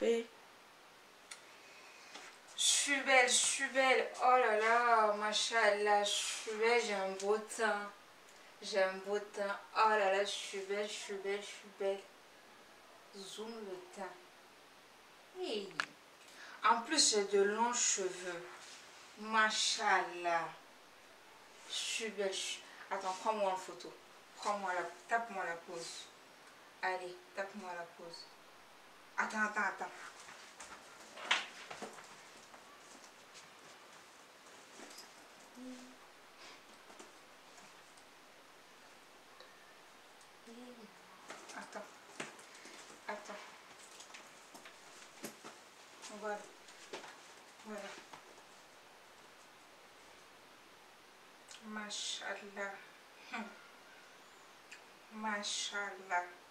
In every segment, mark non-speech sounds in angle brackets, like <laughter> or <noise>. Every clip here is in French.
Je suis belle, je suis belle. Oh là là, machallah, je suis belle, j'ai un beau teint. J'ai un beau teint. Oh là là, je suis belle, je suis belle, je suis belle. Zoom le teint. Hey. En plus, j'ai de longs cheveux. Machallah. Je suis belle. Attends, prends-moi en photo. Prends-moi la... Tape-moi la pose. Allez, tape-moi la pose. Attends, attends, attends. Attends. Attends. Mashallah. Mashallah.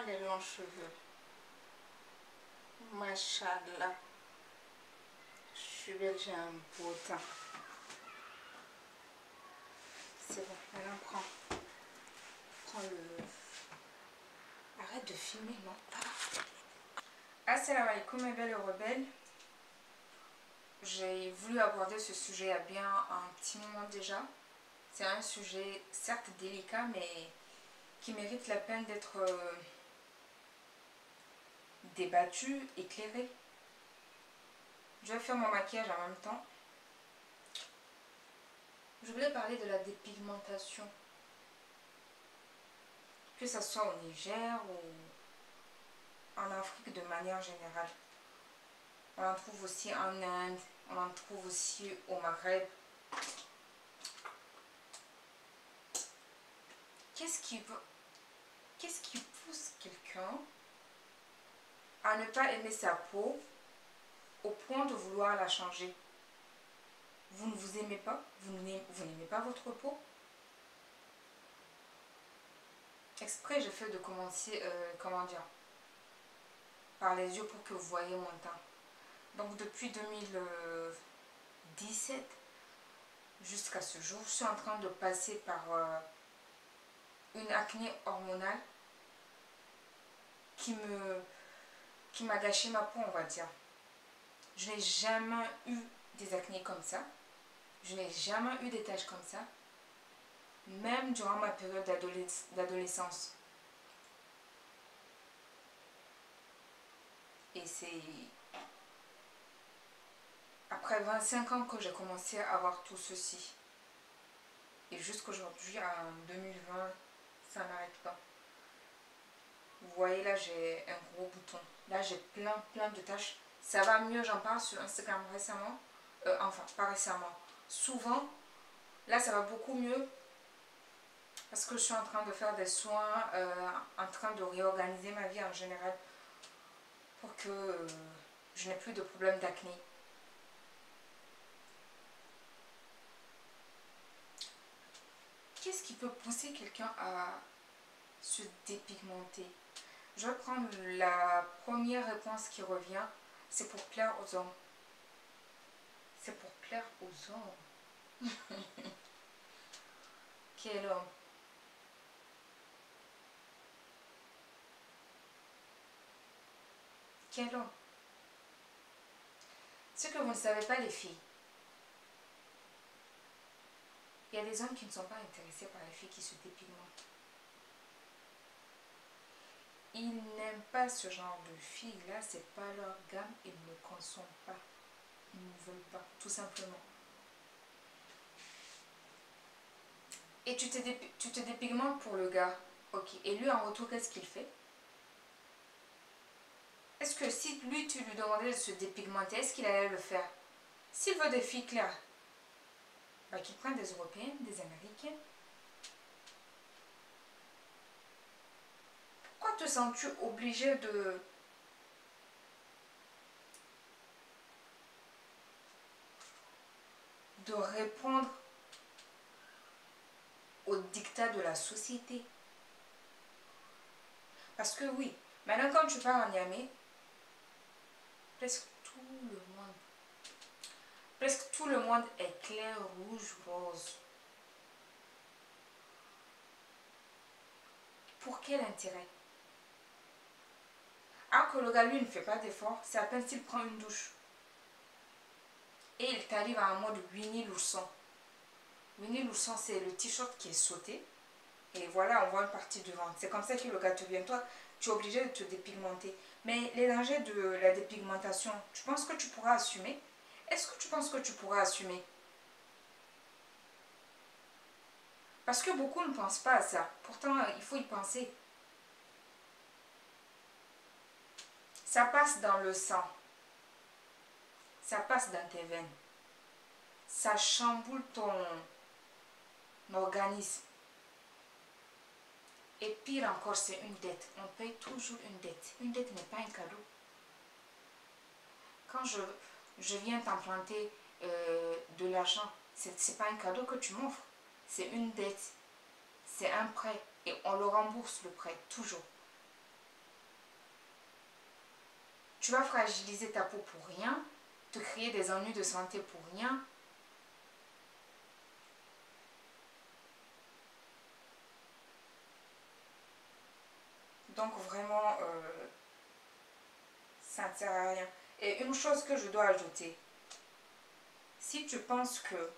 Les longs cheveux. Mashallah. Je suis belle, j'ai un beau teint. C'est bon, maintenant prends. Prends le... Arrête de filmer, non Assalamu alaikum mes belles rebelles. J'ai voulu aborder ce sujet à bien un petit moment déjà. C'est un sujet certes délicat mais qui mérite la peine d'être euh, débattu, éclairé. Je vais faire mon maquillage en même temps. Je voulais parler de la dépigmentation. Que ce soit au Niger ou en Afrique de manière générale. On en trouve aussi en Inde, on en trouve aussi au Maghreb. Qu'est-ce qui, qu'est-ce qui pousse quelqu'un à ne pas aimer sa peau au point de vouloir la changer Vous ne vous aimez pas Vous n'aimez pas votre peau Exprès, j'ai fait de commencer, euh, comment dire, par les yeux pour que vous voyez mon teint. Donc depuis 2017 jusqu'à ce jour, je suis en train de passer par euh, une acné hormonale qui me qui m'a gâché ma peau, on va dire. Je n'ai jamais eu des acnés comme ça. Je n'ai jamais eu des taches comme ça. Même durant ma période d'adolesc- d'adolescence. Et c'est après 25 ans que j'ai commencé à avoir tout ceci. Et jusqu'aujourd'hui, en 2020, ça n'arrête pas. Vous voyez là, j'ai un gros bouton. Là, j'ai plein, plein de taches. Ça va mieux, j'en parle sur Instagram récemment. Euh, enfin, pas récemment. Souvent, là, ça va beaucoup mieux. Parce que je suis en train de faire des soins, euh, en train de réorganiser ma vie en général. Pour que euh, je n'ai plus de problème d'acné. Qu'est-ce qui peut pousser quelqu'un à se dépigmenter? Je vais prendre la première réponse qui revient. C'est pour plaire aux hommes. C'est pour plaire aux hommes. <laughs> Quel homme? Quel homme? Ce que vous ne savez pas les filles, il y a des hommes qui ne sont pas intéressés par les filles qui se dépigmentent. Ils n'aiment pas ce genre de filles-là, c'est pas leur gamme, ils ne consomment pas. Ils ne veulent pas, tout simplement. Et tu te, tu te dépigmentes pour le gars, ok. Et lui, en retour, qu'est-ce qu'il fait? Est-ce que si lui, tu lui demandais de se dépigmenter, est-ce qu'il allait le faire? S'il veut des filles claires, bah, qu'il prenne des Européennes, des Américaines. Pourquoi te sens-tu obligé de... de répondre au dictat de la société? Parce que oui, maintenant quand tu pars en Niamey, presque tout le monde Presque tout le monde est clair, rouge, rose. Pour quel intérêt? Le gars, lui, ne fait pas d'effort, c'est à peine s'il prend une douche. Et il t'arrive à un mode Winnie l'ourson. Winnie l'ourson, c'est le t-shirt qui est sauté. Et voilà, on voit une partie du ventre. C'est comme ça que le gars te vient. Toi, tu es obligé de te dépigmenter. Mais les dangers de la dépigmentation, tu penses que tu pourras assumer? Est-ce que tu penses que tu pourras assumer? Parce que beaucoup ne pensent pas à ça. Pourtant, il faut y penser. Ça passe dans le sang. Ça passe dans tes veines. Ça chamboule ton organisme. Et pire encore, c'est une dette. On paye toujours une dette. Une dette n'est pas un cadeau. Quand je, je viens t'emprunter euh, de l'argent, ce n'est pas un cadeau que tu m'offres. C'est une dette. C'est un prêt. Et on le rembourse le prêt, toujours. Tu vas fragiliser ta peau pour rien, te créer des ennuis de santé pour rien. Donc vraiment, euh, ça ne sert à rien. Et une chose que je dois ajouter, si tu penses que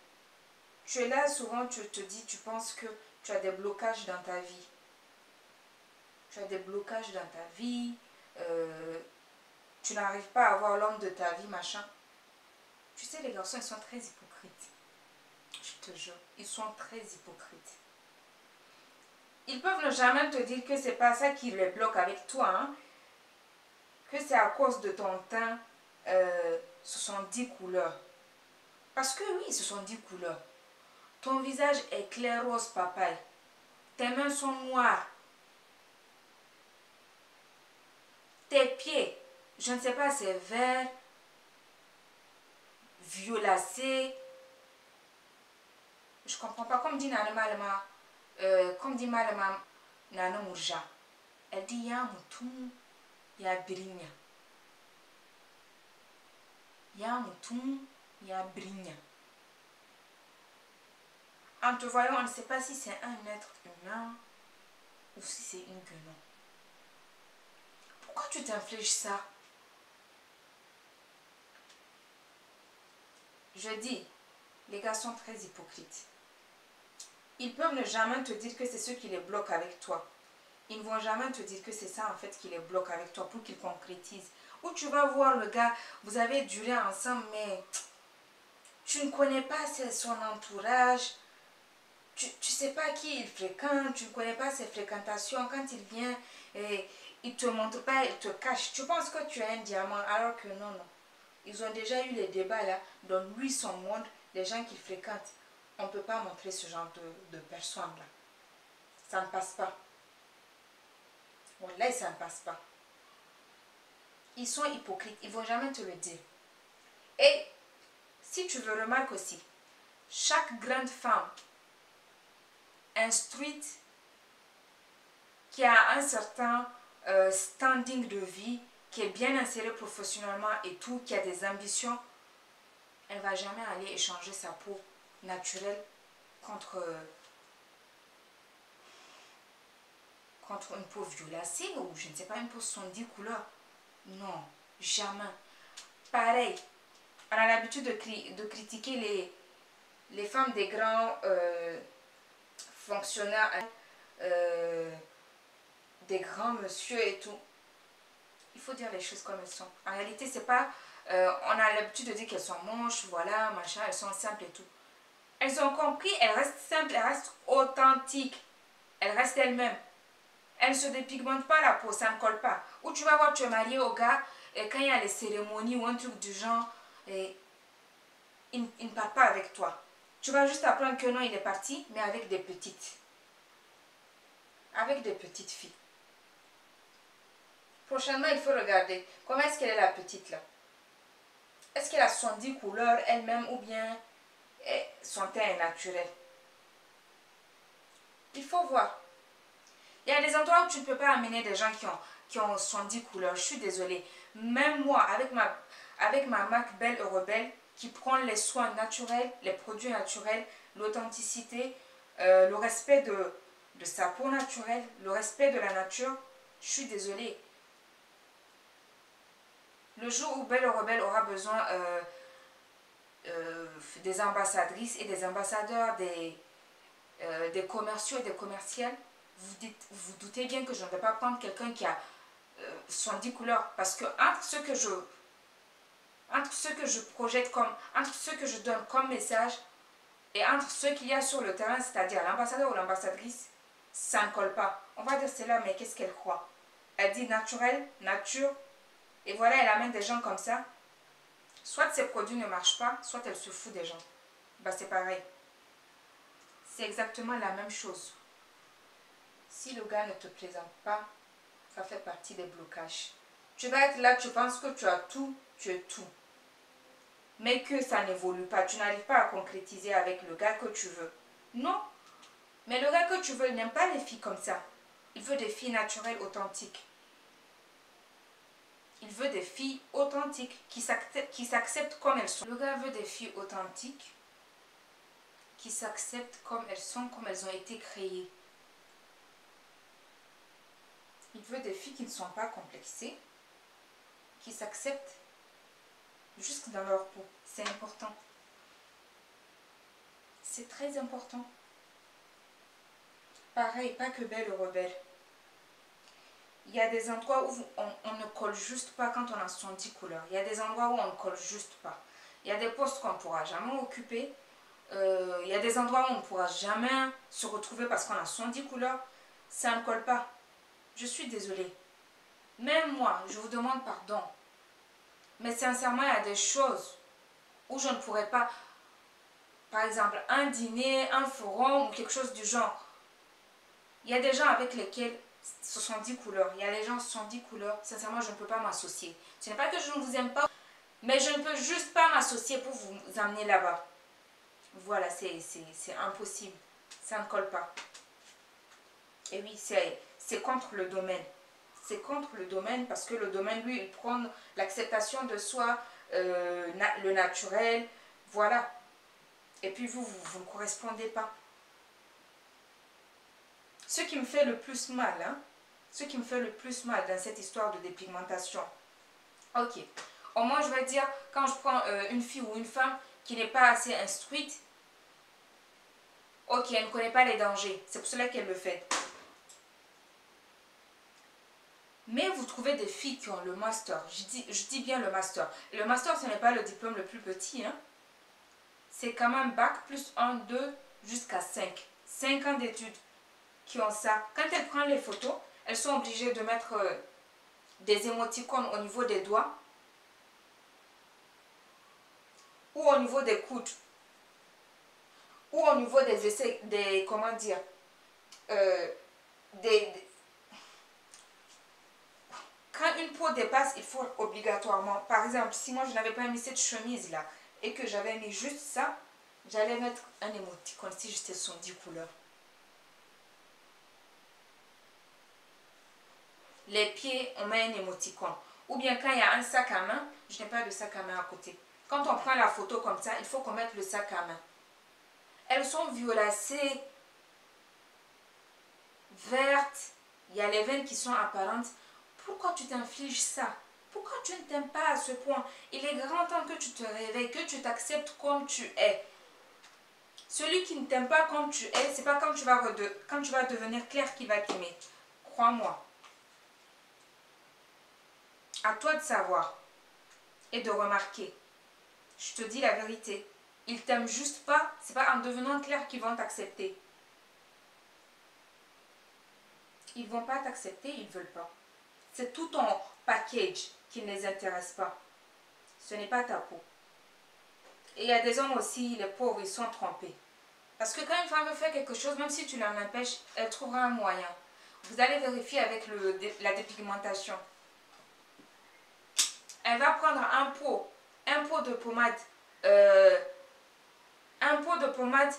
tu es là, souvent tu te dis, tu penses que tu as des blocages dans ta vie. Tu as des blocages dans ta vie. Euh, tu n'arrives pas à avoir l'homme de ta vie, machin. Tu sais, les garçons, ils sont très hypocrites. Je te jure, ils sont très hypocrites. Ils peuvent ne jamais te dire que c'est pas ça qui les bloque avec toi, hein. que c'est à cause de ton teint, euh, ce sont dix couleurs. Parce que oui, ce sont dix couleurs. Ton visage est clair rose papaye. Tes mains sont noires. Tes pieds je ne sais pas, c'est vert, violacé. Je comprends pas. Comme dit Nana Malama, euh, comme dit Malama Nana Mourja, elle dit ya mutum ya brinya. Ya mutum ya brinya. En te voyant, on ne sait pas si c'est un être humain ou si c'est une guenon. Pourquoi tu t'infliges ça? Je dis, les gars sont très hypocrites. Ils peuvent ne jamais te dire que c'est ce qui les bloque avec toi. Ils ne vont jamais te dire que c'est ça en fait qui les bloque avec toi pour qu'ils concrétisent. Ou tu vas voir le gars, vous avez duré ensemble, mais tu ne connais pas son entourage. Tu ne sais pas qui il fréquente, tu ne connais pas ses fréquentations. Quand il vient, et il ne te montre pas, il te cache. Tu penses que tu as un diamant alors que non, non. Ils ont déjà eu les débats là, dans lui, son monde, les gens qu'il fréquente. On ne peut pas montrer ce genre de, personnes là. Ça ne passe pas. Là, ça ne passe pas. Ils sont hypocrites, ils ne vont jamais te le dire. Et si tu veux remarquer aussi, chaque grande femme instruite qui a un certain euh, standing de vie, qui est bien insérée professionnellement et tout, qui a des ambitions, elle va jamais aller échanger sa peau naturelle contre, contre une peau violacée ou je ne sais pas, une peau 70 couleurs. Non, jamais. Pareil, on a l'habitude de, de, critiquer les, les femmes des grands euh, fonctionnaires, euh, des grands monsieur et tout il faut dire les choses comme elles sont. En réalité, c'est pas... Euh, on a l'habitude de dire qu'elles sont moches, voilà, machin, elles sont simples et tout. Elles ont compris, elles restent simples, elles restent authentiques. Elles restent elles-mêmes. Elles ne se dépigmentent pas la peau, ça ne colle pas. Ou tu vas voir, tu es marié au gars, et quand il y a les cérémonies ou un truc du genre, il, il ne part pas avec toi. Tu vas juste apprendre que non, il est parti, mais avec des petites. Avec des petites filles. Prochainement, il faut regarder comment est-ce qu'elle est la petite là? Est-ce qu'elle a 70 couleurs elle-même ou bien eh, son teint est naturel? Il faut voir. Il y a des endroits où tu ne peux pas amener des gens qui ont, qui ont 70 couleurs. Je suis désolée. Même moi, avec ma, avec ma marque Belle Rebelle, qui prend les soins naturels, les produits naturels, l'authenticité, euh, le respect de, de sa peau naturelle, le respect de la nature, je suis désolée Le jour où Belle Rebelle aura besoin euh, euh, des ambassadrices et des ambassadeurs, des, euh, des commerciaux et des commerciales, vous, vous doutez bien que je ne vais pas prendre quelqu'un qui a 70 couleurs. Parce que entre ce que je projette comme, entre ce que je donne comme message et entre ce qu'il y a sur le terrain, c'est-à-dire l'ambassadeur ou l'ambassadrice, ça ne colle pas. On va dire c'est là, mais qu'est-ce qu'elle croit? Elle dit naturel, nature, et voilà, elle amène des gens comme ça. Soit ses produits ne marchent pas, soit elle se fout des gens. Bah c'est pareil. C'est exactement la même chose. Si le gars ne te plaisante pas, ça fait partie des blocages. Tu vas être là, tu penses que tu as tout, tu es tout mais que ça n'évolue pas. Tu n'arrives pas à concrétiser avec le gars que tu veux. Non. Mais le gars que tu veux, n'aime pas les filles comme ça. Il veut des filles naturelles, authentiques. Il veut des filles authentiques qui s'acceptent comme elles sont. Le gars veut des filles authentiques qui s'acceptent comme elles sont, comme elles ont été créées. Il veut des filles qui ne sont pas complexées, qui s'acceptent jusque dans leur peau. C'est important. C'est très important. Pareil, pas que belle ou rebelle. Il y a des endroits où on, ne colle juste pas quand on a son 10 couleurs. Il y a des endroits où on ne colle juste pas. Il y a des postes qu'on ne pourra jamais occuper. Euh, il y a des endroits où on ne pourra jamais se retrouver parce qu'on a son 10 couleurs. Ça ne colle pas. Je suis désolée. Même moi, je vous demande pardon. Mais sincèrement, il y a des choses où je ne pourrais pas, par exemple, un dîner, un forum ou quelque chose du genre. Il y a des gens avec lesquels ce sont 10 couleurs. Il y a les gens 70 couleurs. Sincèrement, je ne peux pas m'associer. Ce n'est pas que je ne vous aime pas, mais je ne peux juste pas m'associer pour vous amener là-bas. Voilà, c'est impossible. Ça ne colle pas. Et oui, c'est contre le domaine c'est contre le domaine parce que le domaine, lui, il prend l'acceptation de soi, euh, le naturel, voilà. Et puis vous, vous, ne correspondez pas. Ce qui me fait le plus mal, hein, ce qui me fait le plus mal dans cette histoire de dépigmentation, ok, au moins je vais dire, quand je prends euh, une fille ou une femme qui n'est pas assez instruite, ok, elle ne connaît pas les dangers, c'est pour cela qu'elle le fait. Mais vous trouvez des filles qui ont le master. Je dis, je dis bien le master. Le master, ce n'est pas le diplôme le plus petit. Hein. C'est quand même bac plus 1, 2 jusqu'à 5. 5 ans d'études qui ont ça. Quand elles prennent les photos, elles sont obligées de mettre euh, des émoticônes au niveau des doigts ou au niveau des coudes ou au niveau des essais, des, comment dire, euh, des, quand une peau dépasse, il faut obligatoirement, par exemple, si moi je n'avais pas mis cette chemise là et que j'avais mis juste ça, j'allais mettre un émoticône si j'étais son 10 couleurs. Les pieds, on met un émoticône. Ou bien quand il y a un sac à main, je n'ai pas de sac à main à côté. Quand on prend la photo comme ça, il faut qu'on mette le sac à main. Elles sont violacées, vertes, il y a les veines qui sont apparentes. Pourquoi tu t'infliges ça? Pourquoi tu ne t'aimes pas à ce point? Il est grand temps que tu te réveilles, que tu t'acceptes comme tu es. Celui qui ne t'aime pas comme tu es, c'est pas quand tu, vas quand tu vas devenir clair qui va t'aimer. Crois-moi. À toi de savoir et de remarquer. Je te dis la vérité. Ils t'aiment juste pas. C'est pas en devenant clair qu'ils vont t'accepter. Ils vont pas t'accepter, ils veulent pas. C'est tout ton package qui ne les intéresse pas. Ce n'est pas ta peau. Et il y a des hommes aussi, les pauvres, ils sont trompés. Parce que quand une femme veut faire quelque chose, même si tu l'en empêches, elle trouvera un moyen. Vous allez vérifier avec la dépigmentation. Elle va prendre un pot, un pot de pommade, euh, un pot de pommade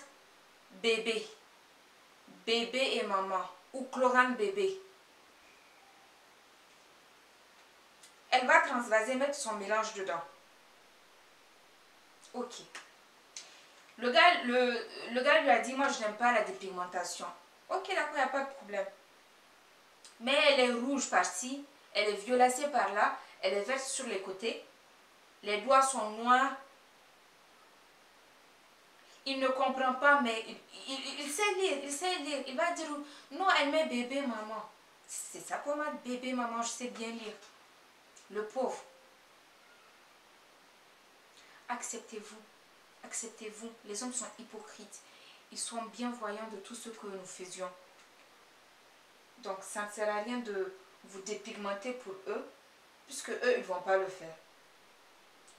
bébé, bébé et maman, ou chlorane bébé. Elle va transvaser, mettre son mélange dedans. Ok. Le gars, le, gars lui a dit, moi je n'aime pas la dépigmentation. Ok, d'accord, il n'y a pas de problème. Mais elle est rouge par-ci, elle est violacée par là, elle est verte sur les côtés, les doigts sont noirs. Il ne comprend pas, mais il, sait lire, il sait lire. Il va dire, non, elle met bébé maman. C'est ça pour moi, bébé maman, je sais bien lire. Le pauvre. Acceptez-vous. Acceptez-vous. Les hommes sont hypocrites. Ils sont bienvoyants de tout ce que nous faisions. Donc, ça ne sert à rien de vous dépigmenter pour eux, puisque eux, ils ne vont pas le faire.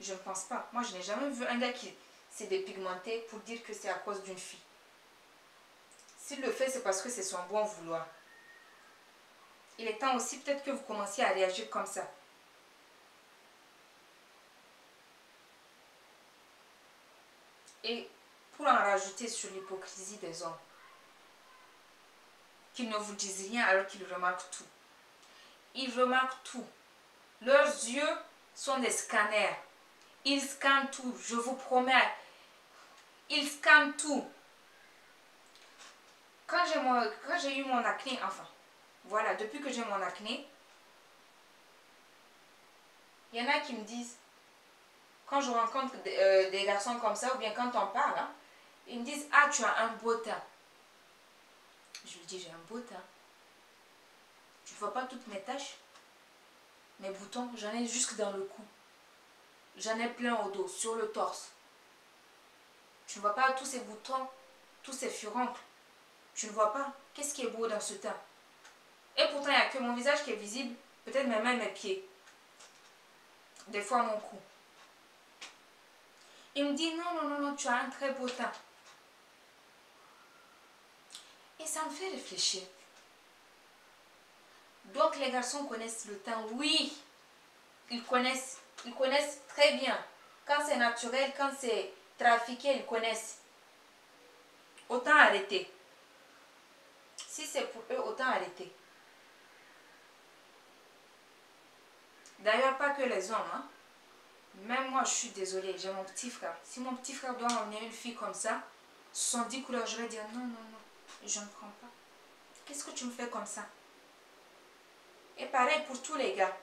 Je ne pense pas. Moi, je n'ai jamais vu un gars qui s'est dépigmenté pour dire que c'est à cause d'une fille. S'il le fait, c'est parce que c'est son bon vouloir. Il est temps aussi peut-être que vous commenciez à réagir comme ça. Et pour en rajouter sur l'hypocrisie des hommes, qu'ils ne vous disent rien alors qu'ils remarquent tout. Ils remarquent tout. Leurs yeux sont des scanners. Ils scannent tout, je vous promets. Ils scannent tout. Quand j'ai eu mon acné, enfin, voilà, depuis que j'ai mon acné, il y en a qui me disent, quand je rencontre euh, des, garçons comme ça, ou bien quand on parle, hein, ils me disent, ah, tu as un beau teint. Je lui dis, j'ai un beau teint. Tu ne vois pas toutes mes taches? Mes boutons, j'en ai jusque dans le cou. J'en ai plein au dos, sur le torse. Tu ne vois pas tous ces boutons, tous ces furoncles. Tu ne vois pas? Qu'est-ce qui est beau dans ce teint? Et pourtant, il n'y a que mon visage qui est visible, peut-être mes mains, mes pieds. Des fois, mon cou. Il me dit, non, non, non, non, tu as un très beau teint. Et ça me fait réfléchir. Donc les garçons connaissent le teint, oui. Ils connaissent, ils connaissent très bien. Quand c'est naturel, quand c'est trafiqué, ils connaissent. Autant arrêter. Si c'est pour eux, autant arrêter. D'ailleurs, pas que les hommes. Hein. Même moi, je suis désolée, j'ai mon petit frère. Si mon petit frère doit emmener une fille comme ça, 70 couleurs, je vais dire non, non, non, je ne prends pas. Qu'est-ce que tu me fais comme ça? Et pareil pour tous les gars.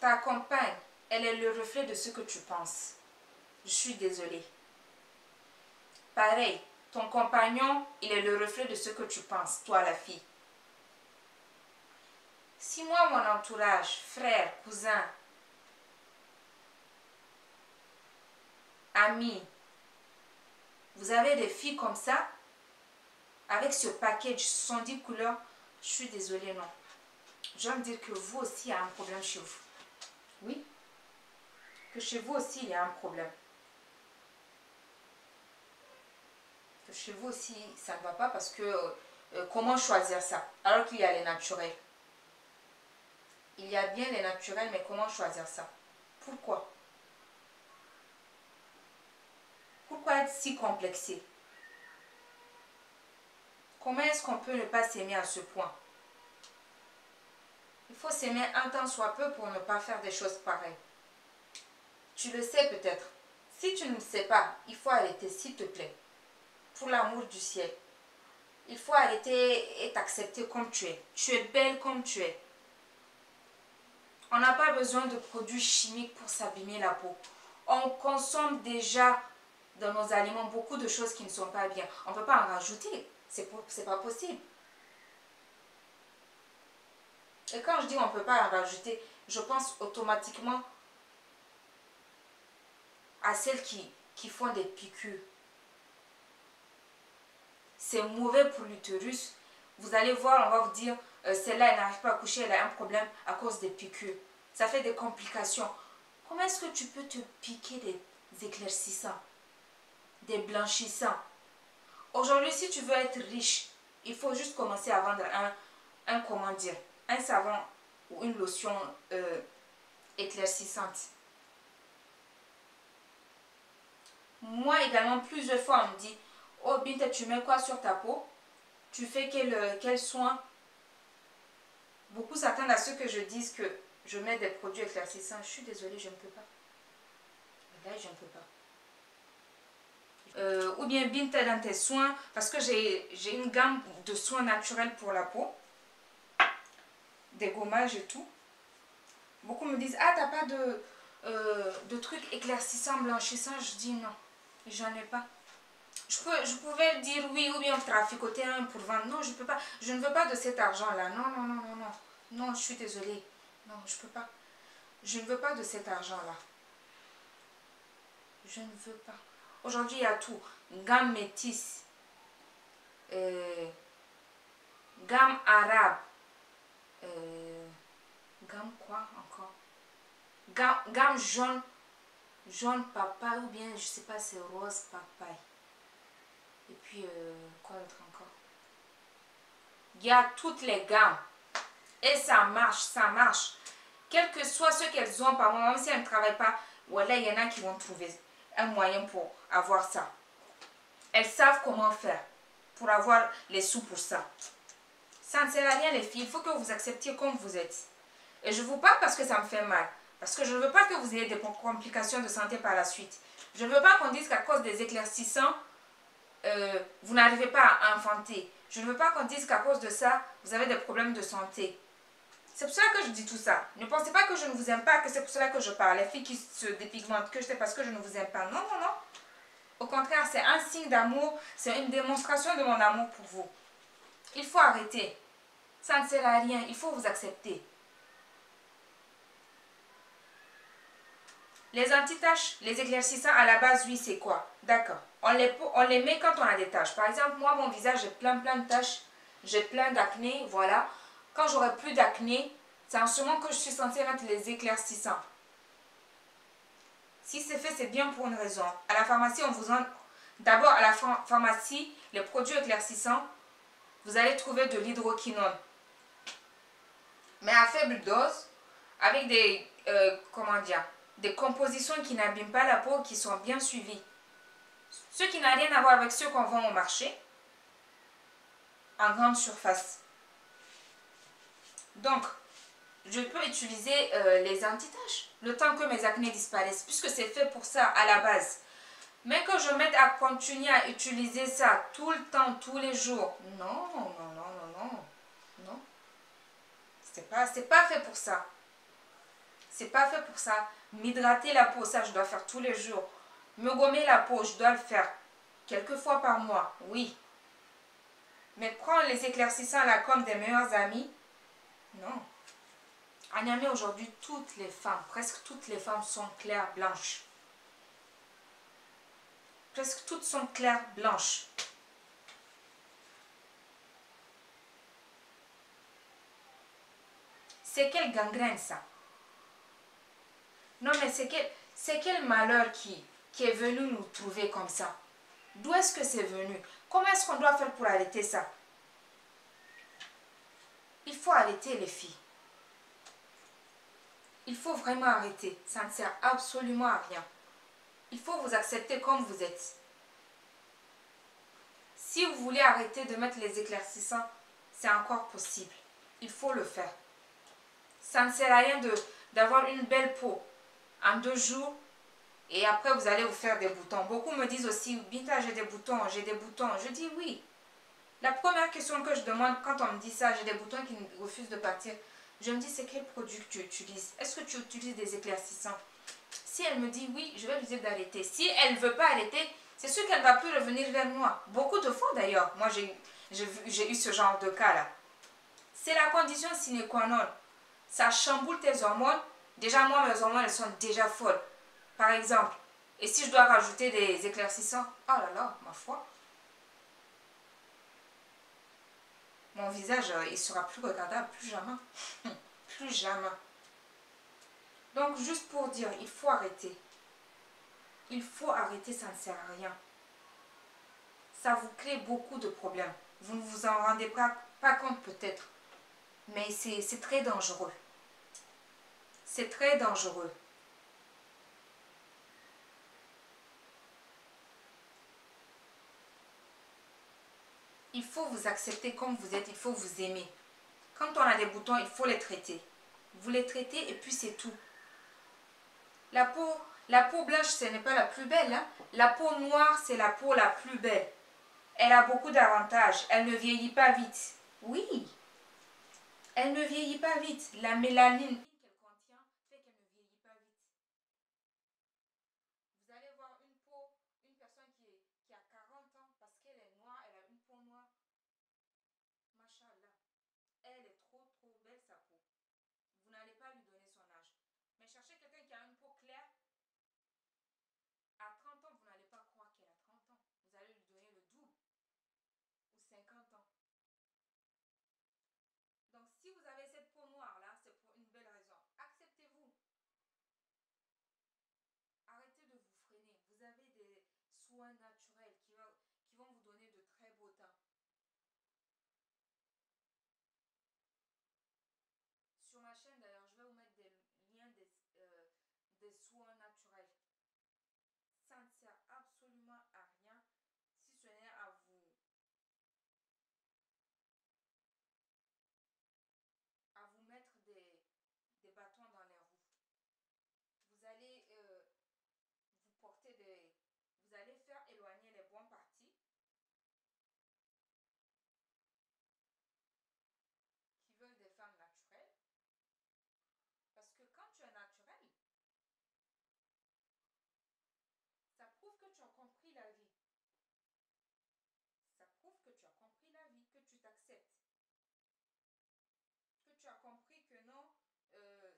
Ta compagne, elle est le reflet de ce que tu penses. Je suis désolée. Pareil, ton compagnon, il est le reflet de ce que tu penses, toi la fille. Si moi, mon entourage, frère, cousin, amis, vous avez des filles comme ça, avec ce package 110 couleurs, je suis désolée, non. Je veux dire que vous aussi, il y a un problème chez vous. Oui? Que chez vous aussi, il y a un problème. Que chez vous aussi, ça ne va pas parce que euh, comment choisir ça? Alors qu'il y a les naturels. Il y a bien les naturels, mais comment choisir ça? Pourquoi? Pourquoi être si complexé? Comment est-ce qu'on peut ne pas s'aimer à ce point? Il faut s'aimer un temps soit peu pour ne pas faire des choses pareilles. Tu le sais peut-être. Si tu ne le sais pas, il faut arrêter, s'il te plaît. Pour l'amour du ciel. Il faut arrêter et t'accepter comme tu es. Tu es belle comme tu es. On n'a pas besoin de produits chimiques pour s'abîmer la peau. On consomme déjà dans nos aliments beaucoup de choses qui ne sont pas bien. On ne peut pas en rajouter. C'est pas possible. Et quand je dis on ne peut pas en rajouter, je pense automatiquement à celles qui, font des piqûres. C'est mauvais pour l'utérus. Vous allez voir, on va vous dire, euh, celle-là, elle n'arrive pas à coucher, elle a un problème à cause des piqûres. Ça fait des complications. Comment est-ce que tu peux te piquer des éclaircissants, des blanchissants? Aujourd'hui, si tu veux être riche, il faut juste commencer à vendre un, un comment dire, un savon ou une lotion euh, éclaircissante. Moi également, plusieurs fois, on me dit, oh Binta, tu mets quoi sur ta peau? Tu fais quel, euh, quel soin? Beaucoup s'attendent à ce que je dise que je mets des produits éclaircissants. Je suis désolée, je ne peux pas. Là, je ne peux pas. Euh, ou bien Binta dans tes soins, parce que j'ai une gamme de soins naturels pour la peau, des gommages et tout. Beaucoup me disent, ah, t'as pas de, euh, de trucs éclaircissants, blanchissants? Je dis non, j'en ai pas. Je, peux, je pouvais dire oui ou bien traficoter un pour vendre. Non, je peux pas. Je ne veux pas de cet argent-là. Non, non, non, non, non. Non, je suis désolée. Non, je peux pas. Je ne veux pas de cet argent-là. Je ne veux pas. Aujourd'hui, il y a tout. Gamme métisse. Euh, gamme arabe. Euh, gamme quoi encore? Gamme, jaune. Jaune papaye ou bien, je sais pas, c'est rose papaye. Et puis, euh, quoi d'autre encore? Il y a toutes les gammes. Et ça marche, ça marche. Quel que soit ce qu'elles ont par moment, même si elles ne travaillent pas, voilà, il y en a qui vont trouver un moyen pour avoir ça. Elles savent comment faire pour avoir les sous pour ça. Ça ne sert à rien les filles, il faut que vous acceptiez comme vous êtes. Et je vous parle parce que ça me fait mal. Parce que je ne veux pas que vous ayez des complications de santé par la suite. Je ne veux pas qu'on dise qu'à cause des éclaircissants, euh, vous n'arrivez pas à enfanter. Je ne veux pas qu'on dise qu'à cause de ça, vous avez des problèmes de santé. C'est pour cela que je dis tout ça. Ne pensez pas que je ne vous aime pas, que c'est pour cela que je parle. Les filles qui se dépigmentent, que c'est parce que je ne vous aime pas. Non, non, non. Au contraire, c'est un signe d'amour, c'est une démonstration de mon amour pour vous. Il faut arrêter. Ça ne sert à rien, il faut vous accepter. Les antitaches, les éclaircissants à la base, oui, c'est quoi? D'accord. On les, met quand on a des taches. Par exemple, moi, mon visage, j'ai plein, plein de taches. J'ai plein d'acné, voilà. Quand j'aurai plus d'acné, c'est en ce moment que je suis censée mettre les éclaircissants. Si c'est fait, c'est bien pour une raison. À la pharmacie, on vous en... D'abord, à la pharmacie, les produits éclaircissants, vous allez trouver de l'hydroquinone. Mais à faible dose, avec des... Euh, comment dire Des compositions qui n'abîment pas la peau, qui sont bien suivies. Ce qui n'a rien à voir avec ceux qu'on vend au marché, en grande surface. Donc, je peux utiliser euh, les antitaches le temps que mes acnés disparaissent, puisque c'est fait pour ça à la base. Mais que je mette à continuer à utiliser ça tout le temps, tous les jours, non, non, non, non, non, non. C'est pas, pas fait pour ça. C'est pas fait pour ça. M'hydrater la peau, ça je dois faire tous les jours. Me gommer la peau, je dois le faire quelques fois par mois, oui. Mais prendre les éclaircissants là comme des meilleurs amis, non. À Niamey aujourd'hui, toutes les femmes, presque toutes les femmes sont claires blanches. Presque toutes sont claires blanches. C'est quelle gangrène ça? Non mais c'est quel, quel malheur qui, qui est venu nous trouver comme ça? D'où est-ce que c'est venu? Comment est-ce qu'on doit faire pour arrêter ça? Il faut arrêter les filles. Il faut vraiment arrêter. Ça ne sert absolument à rien. Il faut vous accepter comme vous êtes. Si vous voulez arrêter de mettre les éclaircissants, c'est encore possible. Il faut le faire. Ça ne sert à rien d'avoir une belle peau en deux jours et après vous allez vous faire des boutons. Beaucoup me disent aussi, Bita, j'ai des boutons, j'ai des boutons. Je dis oui, la première question que je demande quand on me dit ça, j'ai des boutons qui refusent de partir, je me dis c'est quel produit que tu utilises? Est-ce que tu utilises des éclaircissants? Si elle me dit oui, je vais lui dire d'arrêter. Si elle ne veut pas arrêter, c'est sûr qu'elle ne va plus revenir vers moi. Beaucoup de fois d'ailleurs, moi j'ai eu ce genre de cas là. C'est la condition sine qua non. Ça chamboule tes hormones. Déjà moi mes hormones sont déjà folles. Par exemple. Et si je dois rajouter des éclaircissants, oh là là, ma foi. Mon visage, euh, il sera plus regardable, plus jamais. <laughs> plus jamais. Donc, juste pour dire, il faut arrêter. Il faut arrêter, ça ne sert à rien. Ça vous crée beaucoup de problèmes. Vous ne vous en rendez pas, pas compte peut-être. Mais c'est très dangereux. C'est très dangereux. Il faut vous accepter comme vous êtes, il faut vous aimer. Quand on a des boutons, il faut les traiter. Vous les traitez et puis c'est tout. La peau, La peau blanche, ce n'est pas la plus belle. Hein. La peau noire, c'est la peau la plus belle. Elle a beaucoup d'avantages. Elle ne vieillit pas vite. Oui. Elle ne vieillit pas vite. La mélanine qu'elle contient fait qu'elle ne vieillit pas vite. Vous allez voir une peau, une personne qui, est, qui a 40 ans, parce qu'elle est noire, elle a une peau noire. Machallah. Elle est trop, trop belle sa peau. Vous n'allez pas lui donner son âge. Mais cherchez quelqu'un qui a une peau claire. À 30 ans, vous n'allez pas croire qu'elle a 30 ans. Vous allez lui donner le double. Ou 50 ans. Donc si vous avez cette peau noire là, c'est pour une belle raison. Acceptez-vous. Arrêtez de vous freiner. Vous avez des soins naturels qui, qui vont vous donner de très beaux temps. Sur ma chaîne d'ailleurs, je vais vous mettre des liens des, euh, des soins naturels. Ça ne sert absolument à rien si ce n'est à vous à vous mettre des, des bâtons dans les roues. Vous allez euh, vous porter des... Vous allez faire éloigner les bons parties qui veulent des femmes naturelles. Parce que quand tu es naturel, ça prouve que tu as compris la vie. Ça prouve que tu as compris la vie, que tu as compris que non, euh,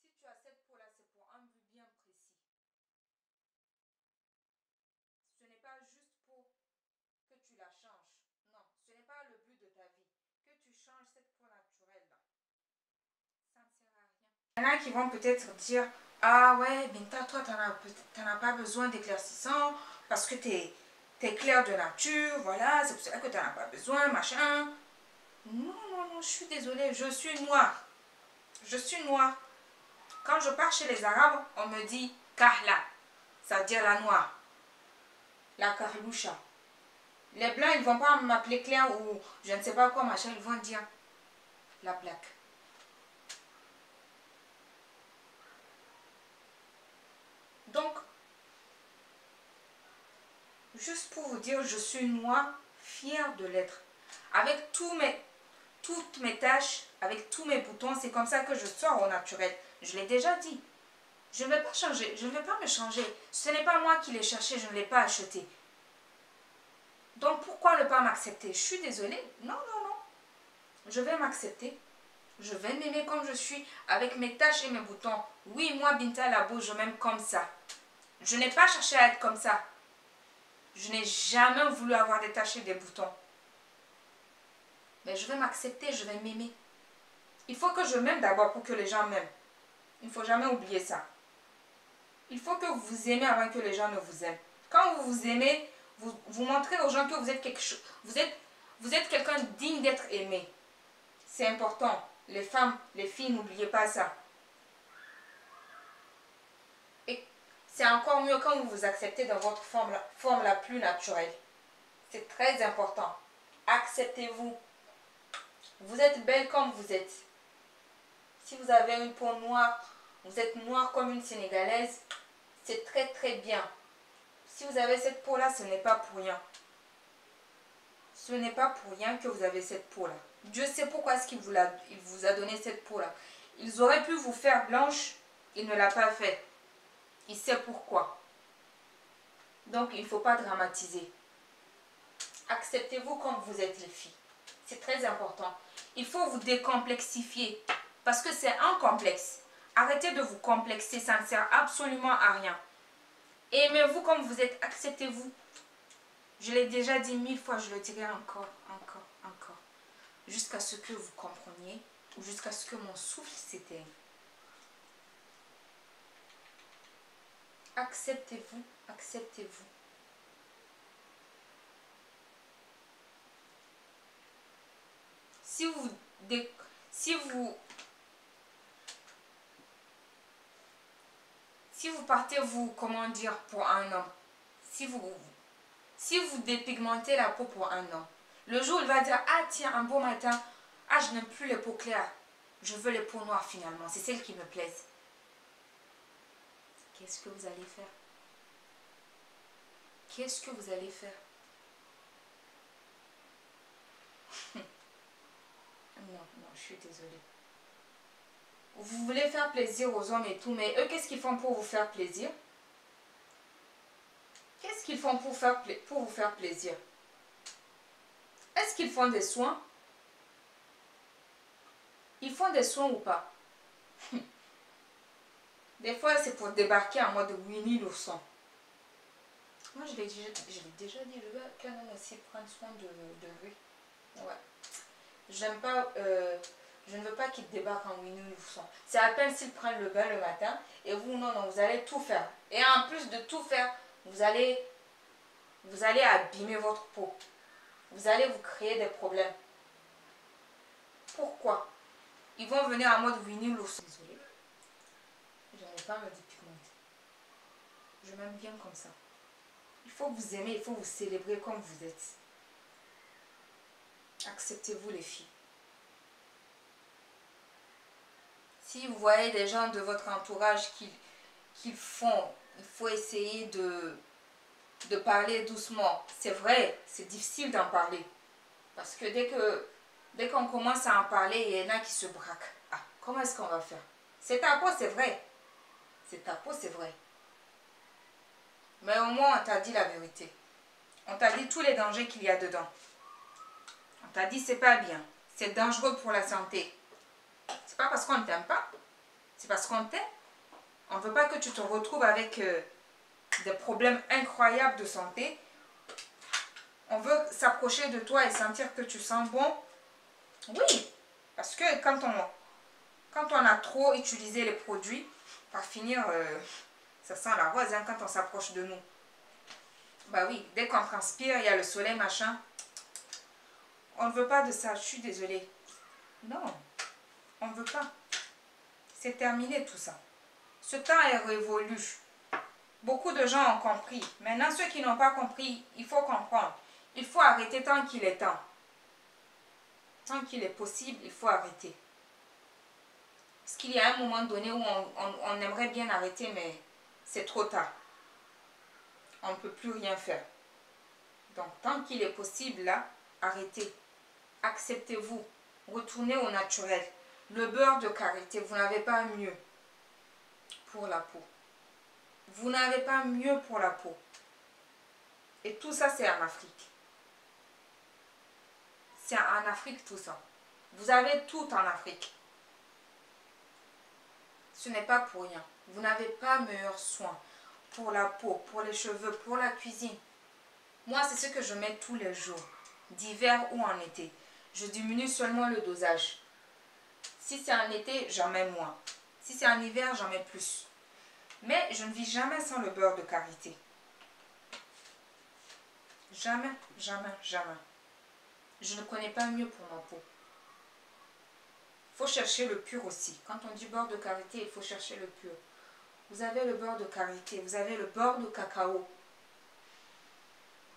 si tu as cette peau-là, c'est pour un but bien précis. Ce n'est pas juste pour que tu la changes. Non, ce n'est pas le but de ta vie. Que tu changes cette peau naturelle-là. Ça ne sert à rien. Il y en a qui vont peut-être dire, ah ouais, Binta, toi, tu n'en as, pas besoin d'éclaircissant parce que tu es, es clair de nature, voilà, c'est pour ça que tu n'en as pas besoin, machin. Non, non, non, je suis désolée, je suis noire. Je suis noire. Quand je pars chez les Arabes, on me dit Kahla, ça veut dire la noire. La Karloucha. Les blancs, ils ne vont pas m'appeler Claire ou je ne sais pas quoi, machin, ils vont dire la black. Donc, juste pour vous dire, je suis noire, fière de l'être. Avec toutes mes tâches, avec tous mes boutons. C'est comme ça que je sors au naturel. Je l'ai déjà dit. Je ne vais pas changer. Je ne vais pas me changer. Ce n'est pas moi qui l'ai cherché. Je ne l'ai pas acheté. Donc pourquoi ne pas m'accepter? Je suis désolée. Non, non, non. Je vais m'accepter. Je vais m'aimer comme je suis, avec mes tâches et mes boutons. Oui, moi, Binta Labo, je m'aime comme ça. Je n'ai pas cherché à être comme ça. Je n'ai jamais voulu avoir des et des boutons je vais m'accepter, je vais m'aimer. Il faut que je m'aime d'abord pour que les gens m'aiment. Il ne faut jamais oublier ça. Il faut que vous vous aimez avant que les gens ne vous aiment. Quand vous vous aimez, vous, vous montrez aux gens que vous êtes quelque chose. Vous êtes, vous êtes quelqu'un digne d'être aimé. C'est important. Les femmes, les filles, n'oubliez pas ça. Et c'est encore mieux quand vous vous acceptez dans votre forme, la plus naturelle. C'est très important. Acceptez-vous. Vous êtes belle comme vous êtes. Si vous avez une peau noire, vous êtes noire comme une Sénégalaise, c'est très très bien. Si vous avez cette peau-là, ce n'est pas pour rien. Ce n'est pas pour rien que vous avez cette peau-là. Dieu sait pourquoi est-ce qu'il vous, vous a donné cette peau-là. Ils auraient pu vous faire blanche, il ne l'a pas fait. Il sait pourquoi. Donc, il ne faut pas dramatiser. Acceptez-vous comme vous êtes les filles. C'est très important. Il faut vous décomplexifier parce que c'est un complexe. Arrêtez de vous complexer, ça ne sert absolument à rien. Aimez-vous comme vous êtes, acceptez-vous. Je l'ai déjà dit mille fois, je le dirai encore, encore, encore. Jusqu'à ce que vous compreniez jusqu'à ce que mon souffle s'éteigne. Acceptez-vous, acceptez-vous. si vous, si vous, si vous partez vous, comment dire, pour un homme, si vous, si vous dépigmentez la peau pour un homme, le jour il va dire, ah tiens, un beau matin, ah je n'aime plus les peaux claires, je veux les peaux noires finalement, c'est celles qui me plaisent. Qu'est-ce que vous allez faire? Qu'est-ce que vous allez faire? <laughs> Non, non, je suis désolée. Vous voulez faire plaisir aux hommes et tout, mais eux, qu'est-ce qu'ils font pour vous faire plaisir? Qu'est-ce qu'ils font pour, faire pour vous faire plaisir? Est-ce qu'ils font des soins? Ils font des soins ou pas? <laughs> Des fois, c'est pour débarquer en mode Winnie l'ourson. Moi, je l'ai déjà, déjà, dit, veux qu'un homme aussi prenne soin de, de lui. Ouais. J'aime pas... Euh, je ne veux pas qu'il débarque en Winnie l'ourson. C'est à peine s'il prend le bain le matin. Et vous, non, non, vous allez tout faire. Et en plus de tout faire, vous allez, vous allez abîmer votre peau. Vous allez vous créer des problèmes. Pourquoi? Ils vont venir en mode Winnie l'ourson. Désolée. Je m'aime bien comme ça. Il faut vous aimer, il faut vous célébrer comme vous êtes. Acceptez-vous les filles. Si vous voyez des gens de votre entourage qui, font, il faut essayer de, parler doucement. C'est vrai, c'est difficile d'en parler. Parce que dès que dès qu'on commence à en parler, il y en a qui se braquent. Ah, comment est-ce qu'on va faire? C'est ta peau, c'est vrai? C'est ta peau, c'est vrai. Mais au moins, on t'a dit la vérité. On t'a dit tous les dangers qu'il y a dedans. On t'a dit c'est pas bien. C'est dangereux pour la santé. C'est pas parce qu'on ne t'aime pas. C'est parce qu'on t'aime. On ne veut pas que tu te retrouves avec euh, des problèmes incroyables de santé. On veut s'approcher de toi et sentir que tu sens bon. Oui, parce que quand on, quand on a trop utilisé les produits, par finir, euh, ça sent la rose hein, quand on s'approche de nous. Bah oui, dès qu'on transpire, il y a le soleil, machin. On ne veut pas de ça, je suis désolée. Non, on ne veut pas. C'est terminé tout ça. Ce temps est révolu. Beaucoup de gens ont compris. Maintenant, ceux qui n'ont pas compris, il faut comprendre. Il faut arrêter tant qu'il est temps. Tant qu'il est possible, il faut arrêter. Parce qu'il y a un moment donné où on aimerait bien arrêter, mais c'est trop tard. On ne peut plus rien faire. Donc, tant qu'il est possible, là, arrêtez. Acceptez-vous. Retournez au naturel. Le beurre de karité, vous n'avez pas mieux pour la peau. Vous n'avez pas mieux pour la peau. Et tout ça, c'est en Afrique. C'est en Afrique tout ça. Vous avez tout en Afrique. Ce n'est pas pour rien. Vous n'avez pas meilleur soin pour la peau, pour les cheveux, pour la cuisine. Moi, c'est ce que je mets tous les jours, d'hiver ou en été. Je diminue seulement le dosage. Si c'est en été, j'en mets moins. Si c'est en hiver, j'en mets plus. Mais je ne vis jamais sans le beurre de karité. Jamais, jamais, jamais. Je ne connais pas mieux pour ma peau. Faut chercher le pur aussi. Quand on dit beurre de karité, il faut chercher le pur. Vous avez le beurre de karité, vous avez le beurre de cacao.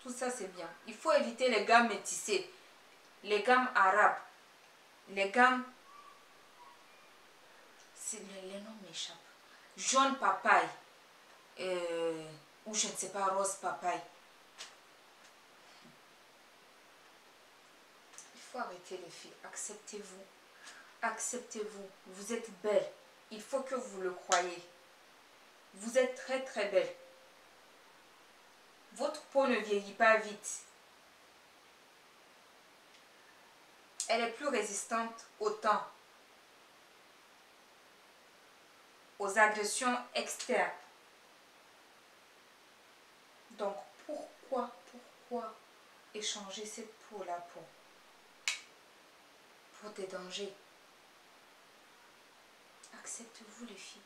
Tout ça, c'est bien. Il faut éviter les gammes métissées, les gammes arabes, les gammes... Les, noms m'échappent. Jaune papaye, euh, ou je ne sais pas, rose papaye. Il faut arrêter les filles. Acceptez-vous. Acceptez-vous. Vous êtes belle. Il faut que vous le croyez. Vous êtes très très belle. Votre peau ne vieillit pas vite. Elle est plus résistante au temps, aux agressions externes. Donc pourquoi, pourquoi échanger cette peau-là pour, pour des dangers Acceptez-vous les filles.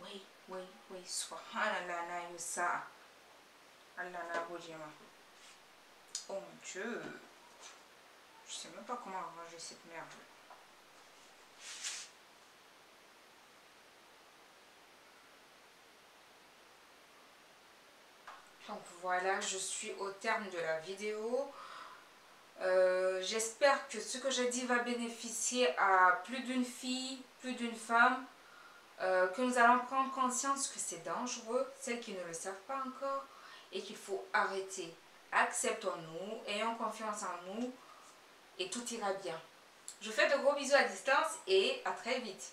Oui, oui, oui, subhanallah na yi sa'a Allah na oh mon dieu. Je sais même pas comment arranger cette merde donc voilà je suis au terme de la vidéo Euh, j'espère que ce que j'ai dit va bénéficier à plus d'une fille, plus d'une femme, euh, que nous allons prendre conscience que c'est dangereux, celles qui ne le savent pas encore, et qu'il faut arrêter. Acceptons-nous, ayons confiance en nous, et tout ira bien. Je vous fais de gros bisous à distance et à très vite.